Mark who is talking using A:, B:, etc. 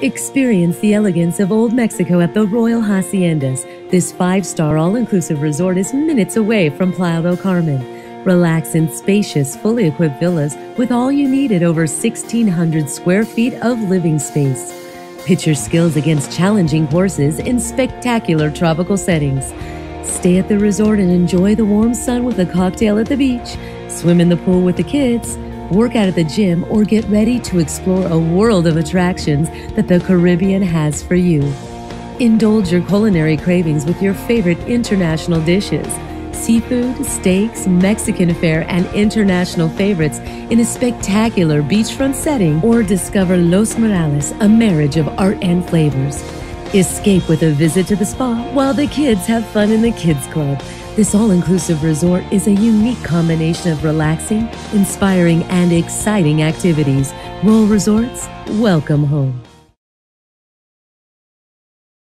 A: Experience the elegance of Old Mexico at the Royal Haciendas. This five star all inclusive resort is minutes away from Playa del Carmen. Relax in spacious, fully equipped villas with all you need at over 1,600 square feet of living space. Pitch your skills against challenging courses in spectacular tropical settings. Stay at the resort and enjoy the warm sun with a cocktail at the beach, swim in the pool with the kids, work out at the gym, or get ready to explore a world of attractions that the Caribbean has for you. Indulge your culinary cravings with your favorite international dishes. Seafood, steaks, Mexican fare, and international favorites in a spectacular beachfront setting, or discover Los Murales, a marriage of art and flavors. Escape with a visit to the spa while the kids have fun in the Kids Club. This all inclusive resort is a unique combination of relaxing, inspiring, and exciting activities. Royal Resorts, welcome home.